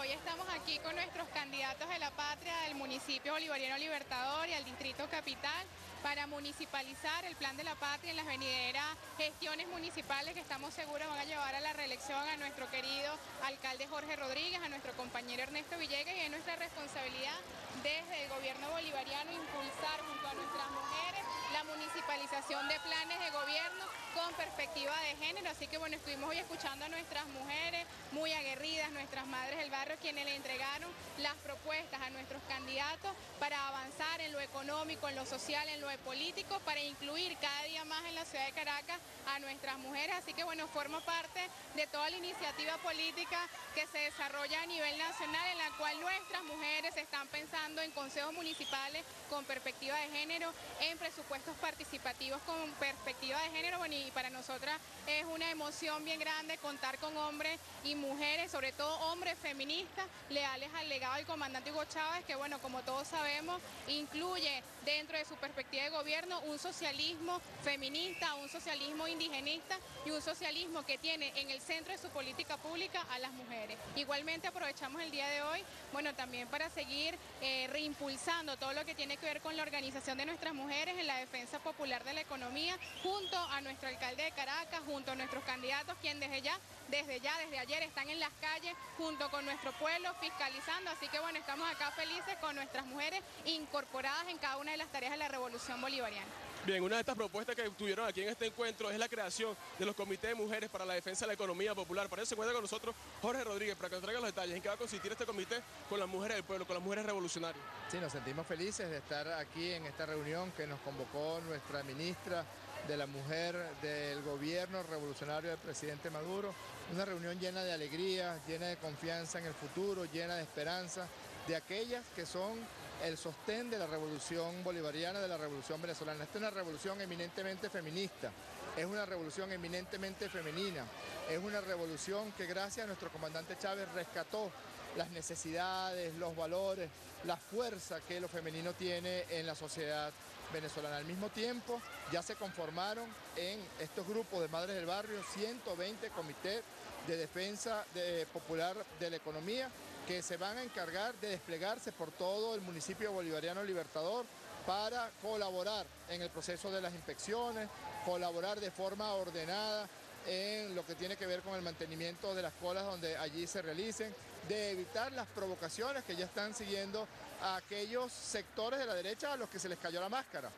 Hoy estamos aquí con nuestros candidatos de la patria del municipio Bolivariano Libertador y al distrito capital para municipalizar el plan de la patria en las venideras gestiones municipales que estamos seguros van a llevar a la reelección a nuestro querido alcalde Jorge Rodríguez, a nuestro compañero Ernesto Villegas y es nuestra responsabilidad desde el gobierno bolivariano impulsar junto a nuestras mujeres la municipalización de planes de gobierno con perspectiva de género. Así que bueno, estuvimos hoy escuchando a nuestras mujeres muy aguerridas, nuestras madres del barrio, quienes le entregaron las propuestas a nuestros candidatos para avanzar en lo económico, en lo social, en lo político, para incluir cada día más en la ciudad de Caracas a nuestras mujeres. Así que bueno, forma parte de toda la iniciativa política que se desarrolla a nivel nacional, en la cual nuestras mujeres están pensando en consejos municipales con perspectiva de género, en presupuestos participativos con perspectiva de género. Bueno, y para nosotras es una emoción bien grande contar con hombres y mujeres, sobre todo hombres feministas, leales al legado del comandante Hugo Chávez, que bueno, como todos sabemos, incluye dentro de su perspectiva de gobierno un socialismo feminista, un socialismo indigenista y un socialismo que tiene en el centro de su política pública a las mujeres. Igualmente aprovechamos el día de hoy, bueno, también para seguir eh, reimpulsando todo lo que tiene que ver con la organización de nuestras mujeres en la defensa popular de la economía, junto a nuestro alcalde de Caracas, junto a nuestros candidatos, quien desde ya, desde ya, desde ayer están en las calles, junto con nuestro pueblo, fiscalizando. Así que bueno, estamos acá felices con nuestras mujeres incorporadas en cada una de las tareas de la revolución bolivariana. Bien, una de estas propuestas que tuvieron aquí en este encuentro es la creación de los comités de mujeres para la defensa de la economía popular. Para eso se cuenta con nosotros Jorge Rodríguez para que nos traiga los detalles en qué va a consistir este comité con las mujeres del pueblo, con las mujeres revolucionarias. Sí, nos sentimos felices de estar aquí en esta reunión que nos convocó nuestra ministra de la mujer del gobierno revolucionario del presidente Maduro. Una reunión llena de alegría, llena de confianza en el futuro, llena de esperanza de aquellas que son el sostén de la revolución bolivariana, de la revolución venezolana. Esta es una revolución eminentemente feminista, es una revolución eminentemente femenina, es una revolución que gracias a nuestro comandante Chávez rescató las necesidades, los valores, la fuerza que lo femenino tiene en la sociedad venezolana. Al mismo tiempo, ya se conformaron en estos grupos de madres del barrio 120 comités de defensa popular de la economía que se van a encargar de desplegarse por todo el municipio bolivariano Libertador para colaborar en el proceso de las inspecciones, colaborar de forma ordenada en lo que tiene que ver con el mantenimiento de las colas donde allí se realicen, de evitar las provocaciones que ya están siguiendo a aquellos sectores de la derecha a los que se les cayó la máscara,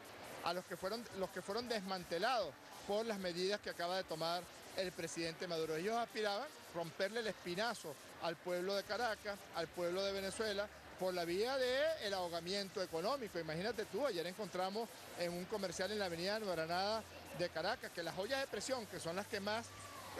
a los que fueron, los que fueron desmantelados por las medidas que acaba de tomar el presidente Maduro. Ellos aspiraban romperle el espinazo al pueblo de Caracas, al pueblo de Venezuela, por la vía del ahogamiento económico. Imagínate tú, ayer encontramos en un comercial en la avenida Nueva Granada de Caracas que las ollas de presión, que son las que más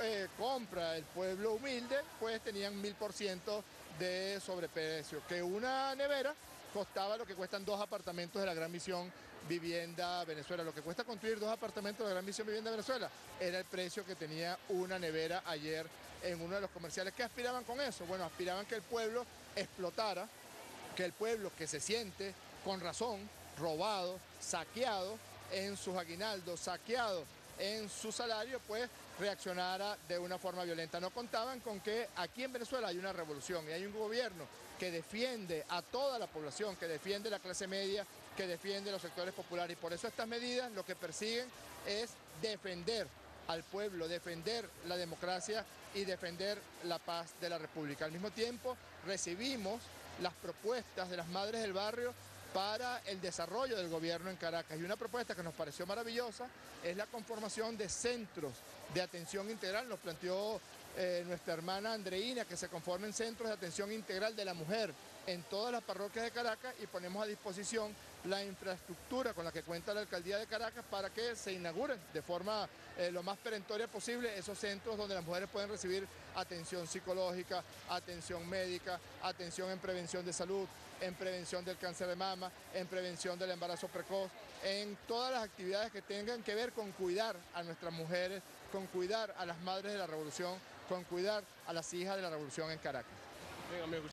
eh, compra el pueblo humilde, pues tenían mil por ciento de sobreprecio. Que una nevera costaba lo que cuestan dos apartamentos de la Gran Misión Vivienda Venezuela. Lo que cuesta construir dos apartamentos de la Gran Misión Vivienda Venezuela era el precio que tenía una nevera ayer en uno de los comerciales. ¿Qué aspiraban con eso? Bueno, aspiraban que el pueblo explotara, que el pueblo que se siente con razón robado, saqueado en sus aguinaldos, saqueado en su salario, pues reaccionara de una forma violenta. No contaban con que aquí en Venezuela hay una revolución y hay un gobierno que defiende a toda la población, que defiende la clase media, que defiende los sectores populares. Y por eso estas medidas lo que persiguen es defender al pueblo, defender la democracia y defender la paz de la República. Al mismo tiempo recibimos las propuestas de las madres del barrio para el desarrollo del gobierno en Caracas. Y una propuesta que nos pareció maravillosa es la conformación de centros de atención integral. Nos planteó eh, nuestra hermana Andreina que se conformen centros de atención integral de la mujer en todas las parroquias de Caracas y ponemos a disposición la infraestructura con la que cuenta la alcaldía de Caracas para que se inauguren de forma eh, lo más perentoria posible esos centros donde las mujeres pueden recibir atención psicológica, atención médica, atención en prevención de salud, en prevención del cáncer de mama, en prevención del embarazo precoz, en todas las actividades que tengan que ver con cuidar a nuestras mujeres, con cuidar a las madres de la revolución, con cuidar a las hijas de la revolución en Caracas.